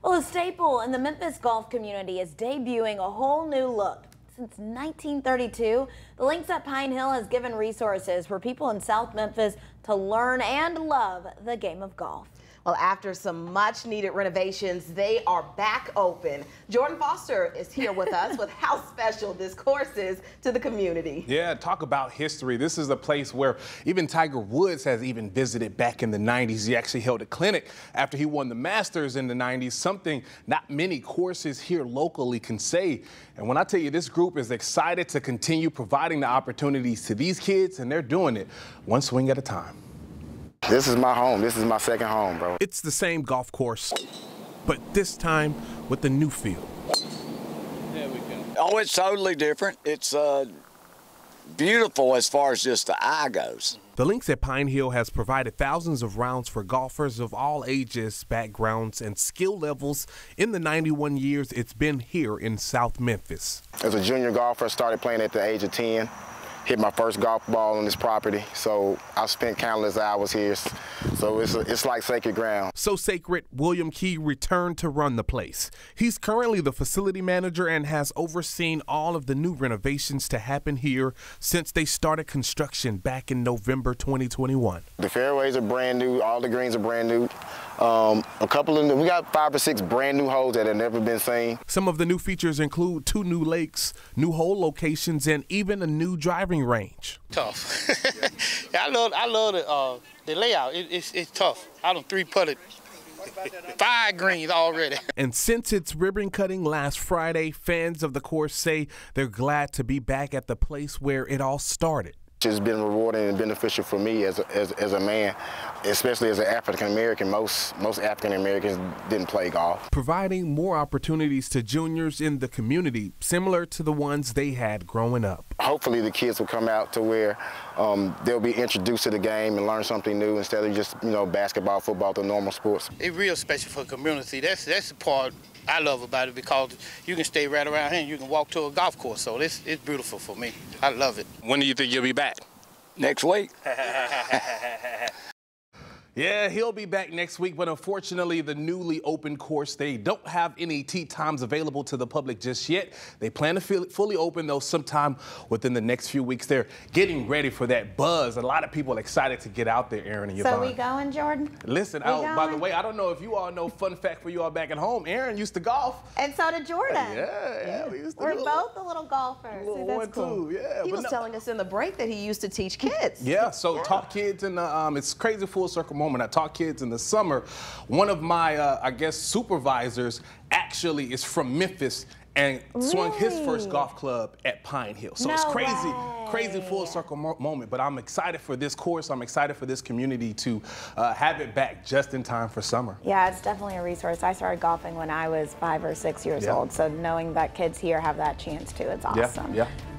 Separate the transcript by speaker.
Speaker 1: Well, a staple in the Memphis golf community is debuting a whole new look. Since 1932, the Links at Pine Hill has given resources for people in South Memphis to learn and love the game of golf.
Speaker 2: Well, after some much needed renovations, they are back open. Jordan Foster is here with us with how special this course is to the community.
Speaker 3: Yeah, talk about history. This is a place where even Tiger Woods has even visited back in the 90s. He actually held a clinic after he won the Masters in the 90s, something not many courses here locally can say. And when I tell you this group is excited to continue providing the opportunities to these kids, and they're doing it one swing at a time.
Speaker 4: This is my home. This is my second home, bro.
Speaker 5: It's the same golf course, but this time with the new feel.
Speaker 6: There we go. Oh, it's totally different. It's uh, beautiful as far as just the eye goes.
Speaker 5: The Links at Pine Hill has provided thousands of rounds for golfers of all ages, backgrounds, and skill levels in the 91 years it's been here in South Memphis.
Speaker 4: As a junior golfer, I started playing at the age of 10 hit my first golf ball on this property. So I've spent countless hours here. So it's, it's like sacred ground.
Speaker 5: So sacred, William Key returned to run the place. He's currently the facility manager and has overseen all of the new renovations to happen here since they started construction back in November 2021.
Speaker 4: The fairways are brand new. All the greens are brand new. Um, a couple of them, we got five or six brand new holes that have never been seen.
Speaker 5: Some of the new features include two new lakes, new hole locations, and even a new driving range.
Speaker 7: Tough. yeah, I love I love the uh, the layout. It, it's it's tough. I don't three putted five greens already.
Speaker 5: And since it's ribbon cutting last Friday, fans of the course say they're glad to be back at the place where it all started.
Speaker 4: It's been rewarding and beneficial for me as a, as, as a man, especially as an African American. Most most African Americans didn't play golf.
Speaker 5: Providing more opportunities to juniors in the community, similar to the ones they had growing up.
Speaker 4: Hopefully, the kids will come out to where um, they'll be introduced to the game and learn something new instead of just you know basketball, football, the normal sports.
Speaker 7: It's real special for the community. That's that's the part I love about it because you can stay right around here and you can walk to a golf course. So this it's beautiful for me. I love it.
Speaker 3: When do you think you'll be back?
Speaker 6: Next week.
Speaker 3: Yeah, he'll be back next week, but unfortunately, the newly opened course, they don't have any tee times available to the public just yet. They plan to fully open, though, sometime within the next few weeks. They're getting ready for that buzz. A lot of people are excited to get out there, Aaron and Yvonne.
Speaker 1: So we going, Jordan?
Speaker 3: Listen, oh, by the way, I don't know if you all know, fun fact for you all back at home, Aaron used to golf.
Speaker 1: And so did Jordan.
Speaker 3: Yeah, yeah, we used to
Speaker 1: We're both a little golfers.
Speaker 3: Little
Speaker 2: See, that's cool.
Speaker 3: Too. Yeah,
Speaker 2: he was no. telling us in the break that he used to teach kids.
Speaker 3: Yeah, so yeah. talk kids and um, it's crazy full circle moment. I taught kids in the summer. One of my, uh, I guess, supervisors actually is from Memphis and really? swung his first golf club at Pine Hill. So
Speaker 1: no
Speaker 3: it's crazy,
Speaker 1: way.
Speaker 3: crazy full circle mo moment. But I'm excited for this course. I'm excited for this community to uh, have it back just in time for summer.
Speaker 1: Yeah, it's definitely a resource. I started golfing when I was five or six years
Speaker 3: yeah.
Speaker 1: old. So knowing that kids here have that chance too, it's awesome.
Speaker 3: Yeah. yeah.